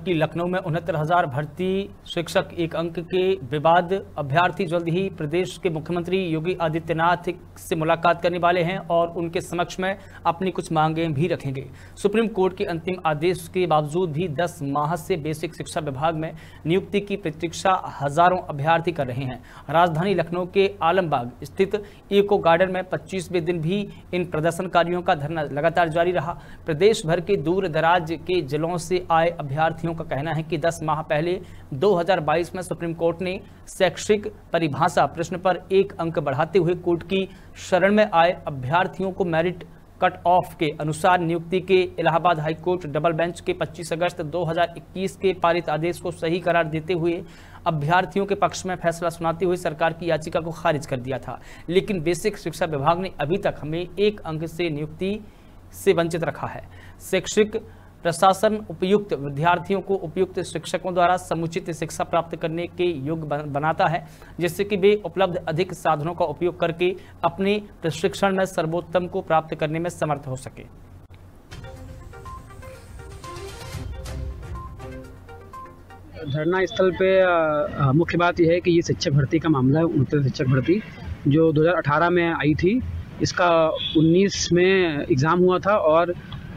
कि लखनऊ में उनहत्तर हज़ार भर्ती शिक्षक एक अंक के विवाद। अभ्यर्थी जल्द ही प्रदेश के मुख्यमंत्री योगी आदित्यनाथ से मुलाकात करने वाले हैं और उनके समक्ष में अपनी कुछ मांगें भी रखेंगे। सुप्रीम कोर्ट के अंतिम आदेश के बावजूद भी 10 माह से बेसिक शिक्षा विभाग में नियुक्ति की प्रतीक्षा हज़ारों अभ्यर्थी कर रहे हैं। राजधानी लखनऊ के आलमबाग स्थित इको गार्डन में पच्चीसवें दिन भी इन प्रदर्शनकारियों का धरना लगातार जारी रहा। प्रदेश भर के दूर के जिलों से आए अभ्यर्थियों का कहना है कि 10 माह पहले 2022 में सुप्रीम कोर्ट ने शैक्षिक परिभाषा प्रश्न पर एक अंक बढ़ाते हुए कोर्ट की शरण में आए अभ्यर्थियों को मेरिट कट ऑफ़ के अनुसार नियुक्ति के इलाहाबाद हाईकोर्ट डबल बेंच के 25 अगस्त 2021 के पारित आदेश को सही करार देते हुए अभ्यर्थियों के पक्ष में फैसला सुनाते हुए सरकार की याचिका को खारिज कर दिया था। लेकिन बेसिक शिक्षा विभाग ने अभी तक हमें एक अंक से नियुक्ति से वंचित रखा है। शैक्षिक प्रशासन उपयुक्त विद्यार्थियों को उपयुक्त शिक्षकों द्वारा समुचित शिक्षा प्राप्त करने के योग्य बनाता है, जिससे कि वे उपलब्ध अधिक साधनों का उपयोग करके अपने प्रशिक्षण में सर्वोत्तम को प्राप्त करने में समर्थ हो सके। धरना स्थल पे मुख्य बात यह है कि ये शिक्षक भर्ती का मामला है उनतीस शिक्षक भर्ती, जो 2018 में आई थी। इसका 19 में एग्ज़ाम हुआ था और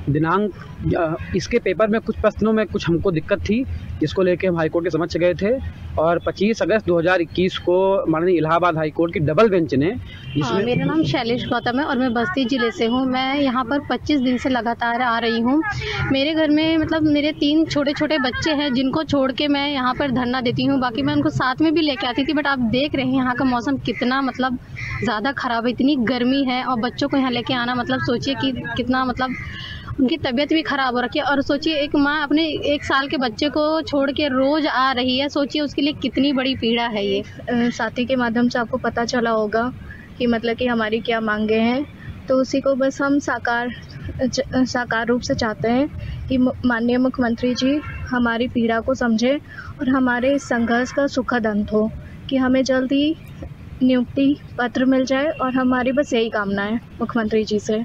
दिनांक इसके पेपर में कुछ प्रश्नों में कुछ हमको दिक्कत थी जिसको लेके हम हाईकोर्ट के समझ गए थे। और 25 अगस्त 2021 को माननीय इलाहाबाद हाईकोर्ट की डबल बेंच ने हाँ, मेरा नाम शैलेश गौतम है और मैं बस्ती ज़िले से हूँ। मैं यहाँ पर 25 दिन से लगातार आ रही हूँ। मेरे घर में मतलब मेरे तीन छोटे छोटे बच्चे हैं जिनको छोड़ के मैं यहाँ पर धरना देती हूँ। बाकी मैं उनको साथ में भी लेके आती थी बट आप देख रहे हैं यहाँ का मौसम कितना मतलब ज़्यादा ख़राब है। इतनी गर्मी है और बच्चों को यहाँ लेके आना मतलब सोचिए कि कितना मतलब उनकी तबीयत भी ख़राब हो रखी है और सोचिए, एक माँ अपने एक साल के बच्चे को छोड़ के रोज़ आ रही है, सोचिए उसके लिए कितनी बड़ी पीड़ा है ये। साथी के माध्यम से आपको पता चला होगा कि मतलब कि हमारी क्या मांगे हैं। तो उसी को बस हम साकार साकार रूप से चाहते हैं कि माननीय मुख्यमंत्री जी हमारी पीड़ा को समझें और हमारे संघर्ष का सुखद अंत हो, कि हमें जल्द नियुक्ति पत्र मिल जाए और हमारी बस यही कामना है मुख्यमंत्री जी से।